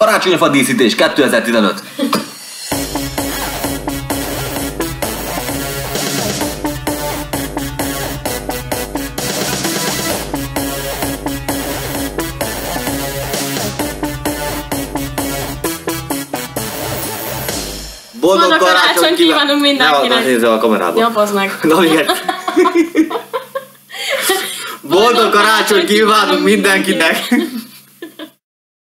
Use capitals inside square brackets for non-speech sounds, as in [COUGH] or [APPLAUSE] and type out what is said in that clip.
Karácsonyfa díszítés 2015. Boldog karácsony kívánunk mindenkinek. Ne nézze a kamerába. Ja, meg. Na igen. [LAUGHS] Boldog karácsony kívánunk mindenkinek!